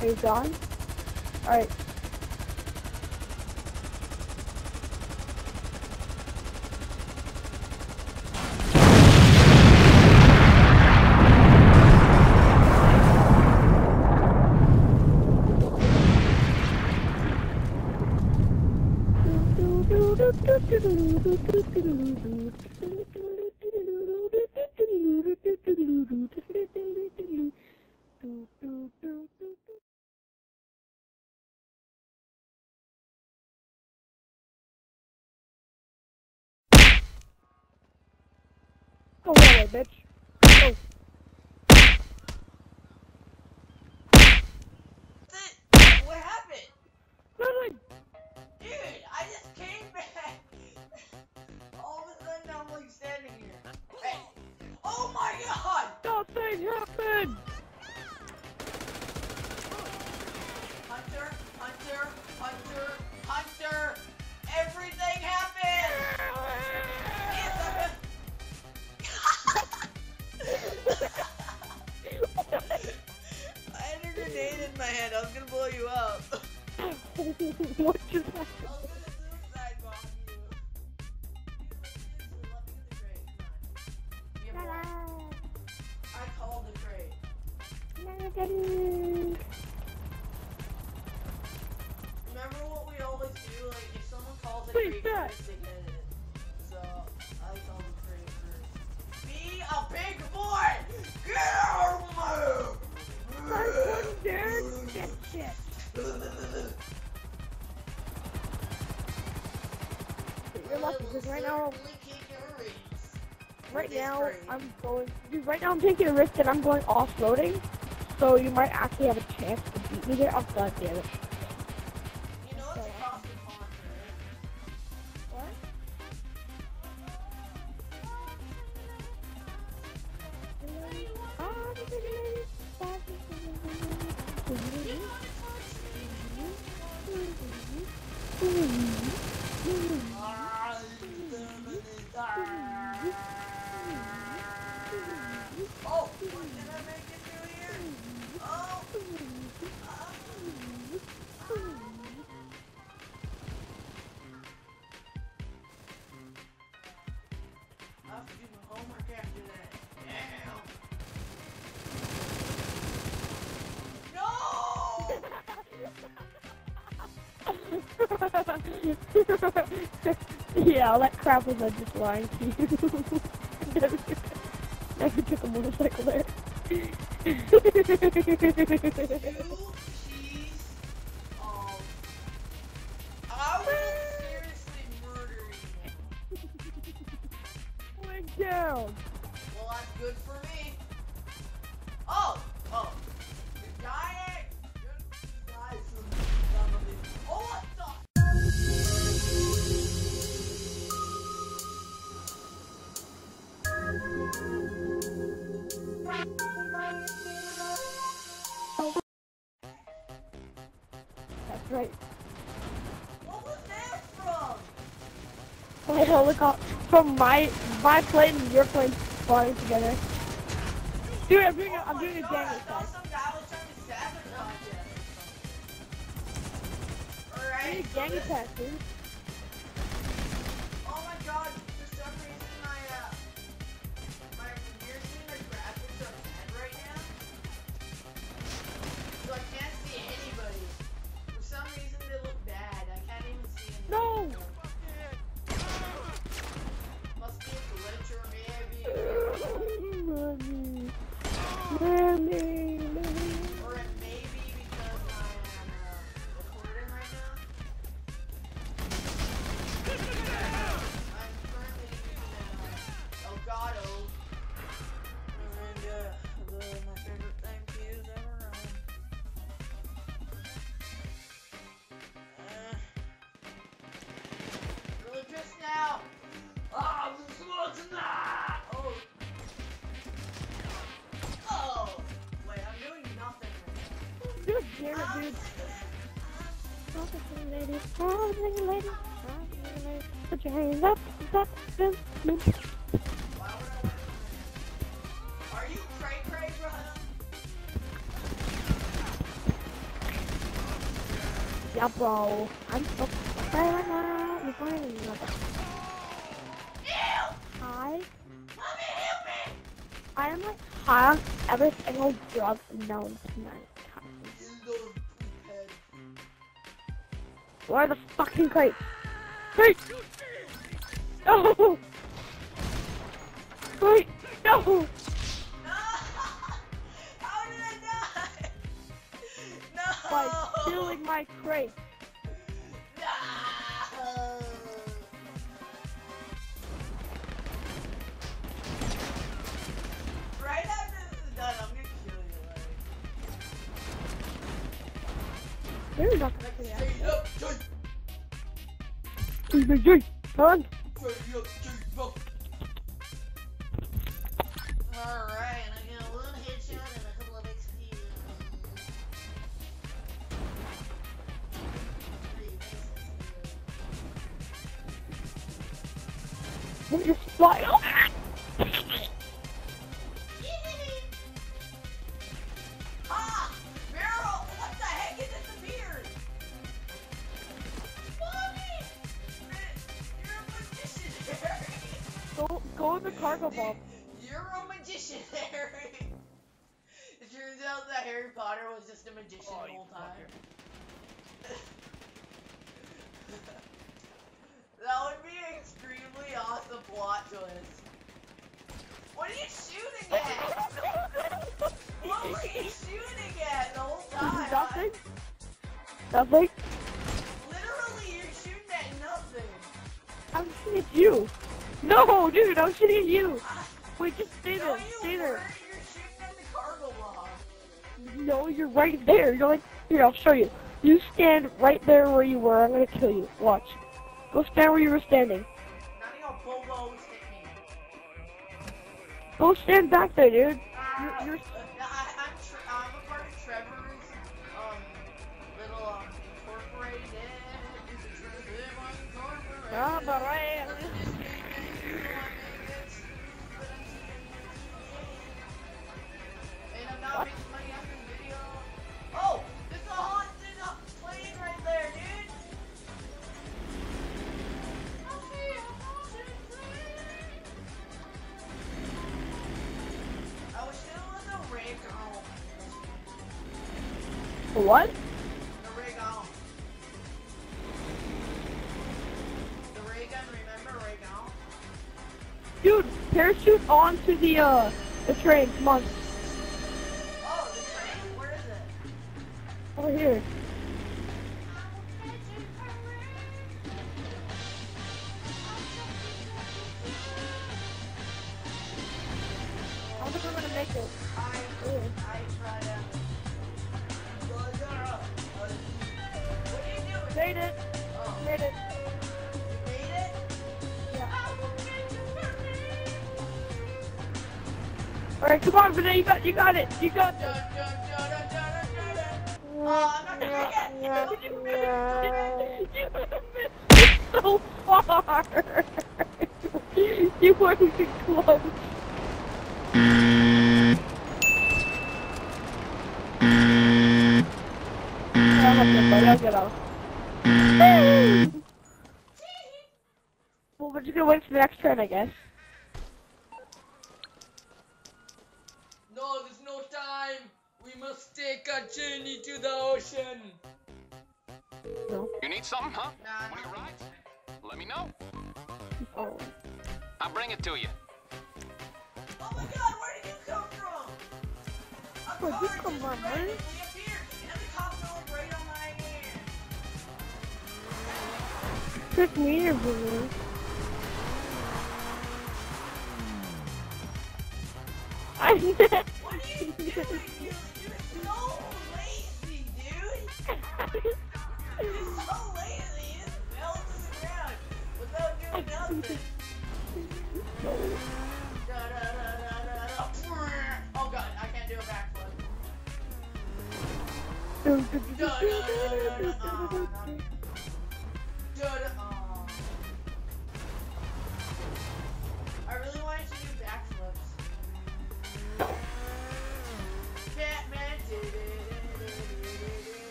Are you gone? Alright. Go away, bitch. Called the crate. Remember what we always do? Like, if someone calls a Wait, crate that- first, they get it. So, I. Be a big boy! Get shit. Because right now, right now, I'm going. Dude, right now I'm taking a risk and I'm going off-roading. So you might actually have a chance to beat me there. Oh god damn it. yeah, all that crap was I just lying to you. never, took, never took a motorcycle there. Two cheese. I will seriously murder you. Went down. Well, that's good for me. Oh, My helicopter from my my plane and your plane flying together. Dude, I'm doing a, I'm oh doing a my gang God, I attack. Lady, lady, lady. Put your hands up, up, up, up. Why would I want to Are you cray cray, bro? Yeah, bro. I'm so right now. You're me. Ew! Hi. Mommy, help me! I am like high on every single drug known to Where the fucking crates? Crates! No! Wait, no! No! How did I die? No! By stealing my crate. Jay, fuck. Alright, I got one headshot and a couple of XP. We're just flying. Go in the Cargobob. You're a magician, Harry! It turns out that Harry Potter was just a magician Oh, the whole time. that would be an extremely awesome plot twist. What are you shooting at? What were you shooting at the whole time? Nothing. Nothing. Literally, you're shooting at nothing. I'm shooting at you. No, dude, I'm shooting at you. Wait, just stay there. you Stay there. You're shooting at the Cargobob. No, you're right there. You're like, here, I'll show you. You stand right there where you were. I'm gonna kill you. Watch. Go stand where you were standing. None of your bobos hit me. Go stand back there, dude. Ah, You're- you're- uh, I, I'm, I'm a part of Trevor's um little um incorporated. It's a Trevor incorporated. Ah, but right. Ray. Dude, parachute onto the uh the train. Come on, Oh, the train? Where is it? over here. I think we're gonna make it. I, Weird. I try to. Made it. Oh, Made it. you made it? Yeah. All right, come on, Vinay. You got, you got it. You got it. Oh, I'm not gonna make it. You missed so far. you weren't even close. I'll get off. Well, we're just gonna wait for the next turn, I guess. No, there's no time. We must take a journey to the ocean. No. You need something, huh? Nah, One of your rides? Let me know. Oh. I'll bring it to you. Oh my god, where did you come from? A Where'd you come from, man? Trick me boo. I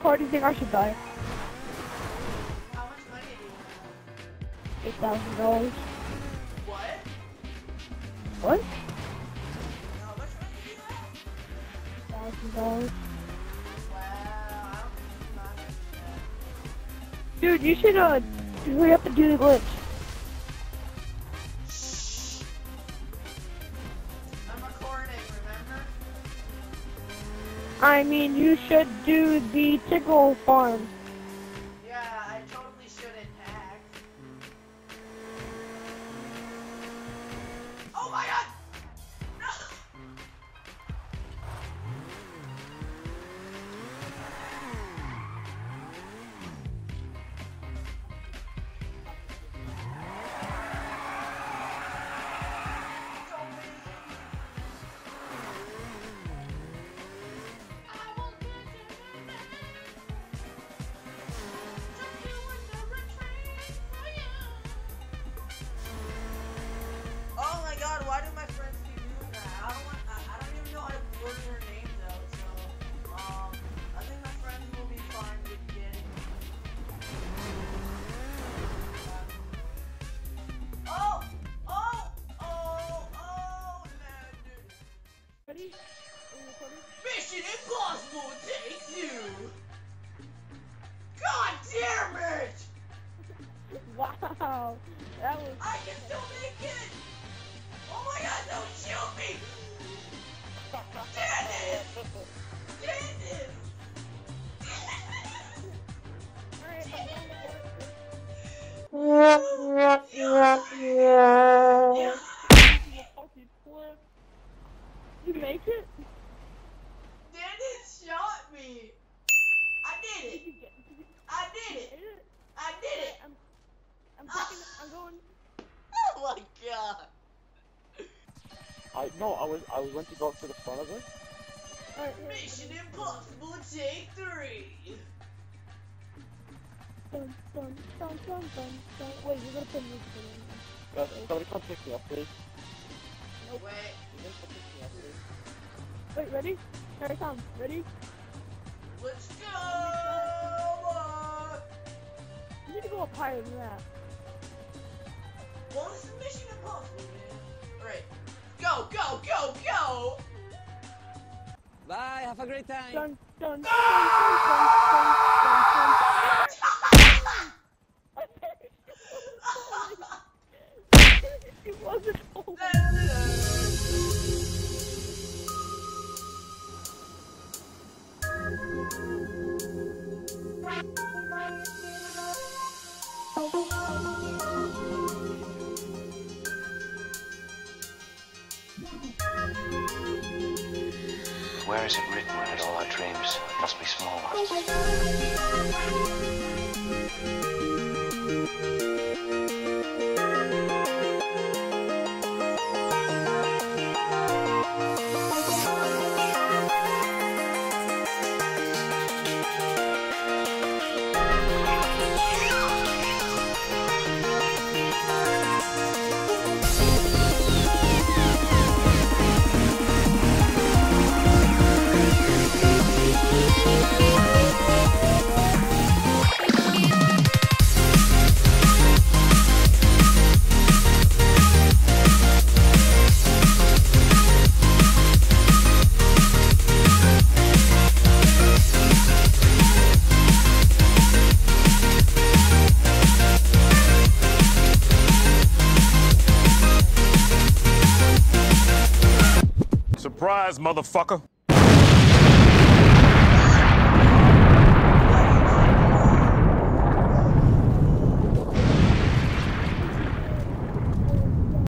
Car do you think I should buy? How much money do you have? Eight thousand dollars. What? What? Much. Dude, you should uh hurry up and do the glitch. I mean, you should do the tickle farm. God! I no, I was I was went to go up to the front of it. Alright, alright. Mission Impossible take three! Dun, dun, dun, dun, dun, dun. Wait, you're gonna put music in. Uh, somebody come pick me up, please. Wait, Somebody come pick me up, please. Wait, ready? Here it comes. Ready? let's go! You need to go up higher than that. Well, this is Mission Impossible, man. Alright. Go, go, go, go! Bye, have a great time. Dun, dun. It wasn't Where is it written that all our dreams must be small ones? Motherfucker.